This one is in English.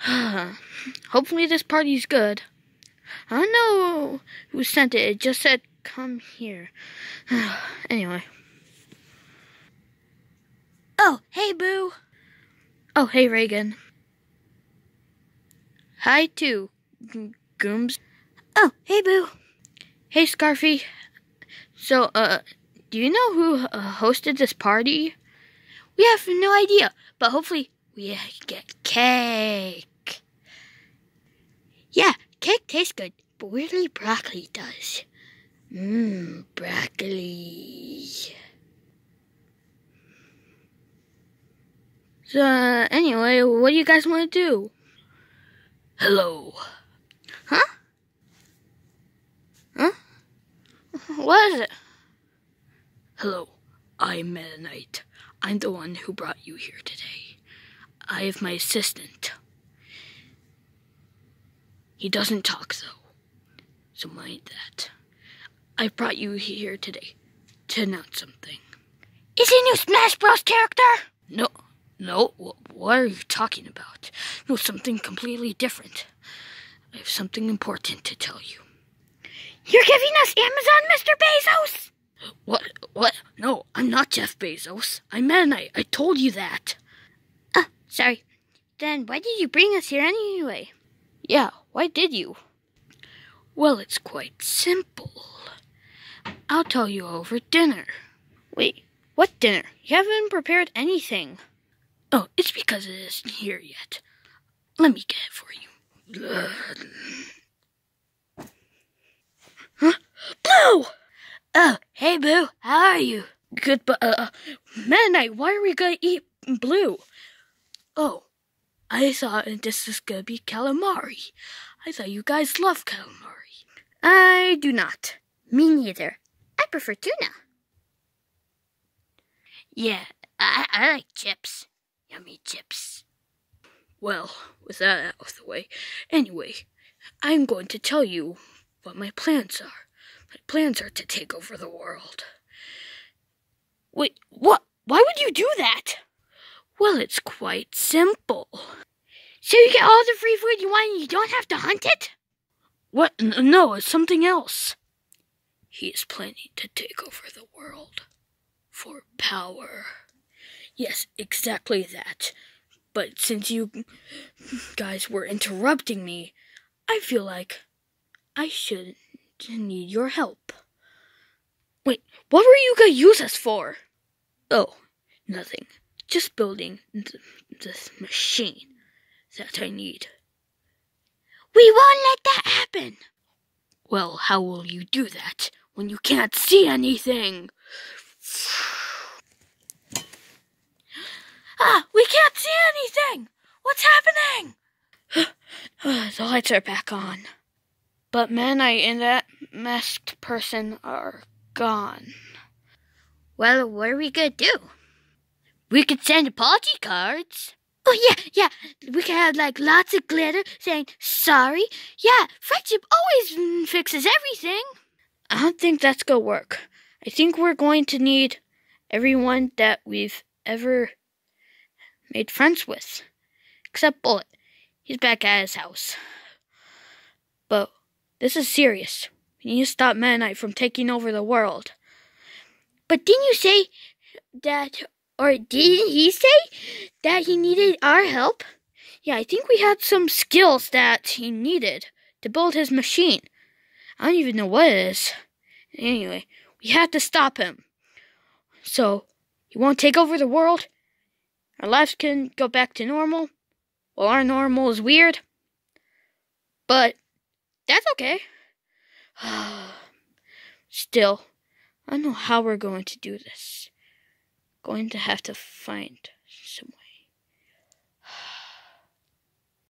Hopefully this party's good. I don't know who sent it. It just said come here. anyway. Oh, hey, Boo. Oh, hey, Reagan. Hi, too, Gooms. Oh, hey, Boo. Hey, Scarfy. So, uh, do you know who uh, hosted this party? We have no idea, but hopefully we get cake. Yeah, cake tastes good, but weirdly broccoli does. Mmm, broccoli. So, uh, anyway, what do you guys want to do? Hello. Huh? Huh? What is it? Hello, I'm Meta Knight. I'm the one who brought you here today. I have my assistant. He doesn't talk, though, so mind that. I brought you here today to announce something. Is he a new Smash Bros. character? No, no, what are you talking about? No, something completely different. I have something important to tell you. You're giving us Amazon, Mr. Bezos? What? What? No, I'm not Jeff Bezos. I'm Knight. I told you that. Sorry. Then why did you bring us here anyway? Yeah, why did you? Well, it's quite simple. I'll tell you over dinner. Wait, what dinner? You haven't prepared anything. Oh, it's because it isn't here yet. Let me get it for you. Huh? Blue! Oh, hey, Boo. How are you? Good, but, uh, Meta Knight, why are we gonna eat blue? Oh, I thought this was gonna be calamari. I thought you guys love calamari. I do not. Me neither. I prefer tuna. Yeah, I, I like chips. Yummy chips. Well, with that out of the way, anyway, I'm going to tell you what my plans are. My plans are to take over the world. Wait, what? Why would you do that? Well, it's quite simple. So you get all the free food you want and you don't have to hunt it? What? No, it's something else. He is planning to take over the world for power. Yes, exactly that. But since you guys were interrupting me, I feel like I should need your help. Wait, what were you going to use us for? Oh, nothing. Just building th- this machine that I need. We won't let that happen. Well, how will you do that when you can't see anything? Ah, we can't see anything! What's happening? the lights are back on. But Knight and that masked person are gone. Well, what are we gonna do? We could send apology cards. Oh, yeah, yeah. We could have, like, lots of glitter saying, sorry. Yeah, friendship always fixes everything. I don't think that's gonna work. I think we're going to need everyone that we've ever made friends with. Except Bullet. He's back at his house. But this is serious. We need to stop Knight from taking over the world. But didn't you say that, or didn't he say that he needed our help? Yeah, I think we had some skills that he needed to build his machine. I don't even know what it is. Anyway, we have to stop him. So, he won't take over the world, our lives can go back to normal. Well, our normal is weird. But that's okay. Still, I don't know how we're going to do this going to have to find someone.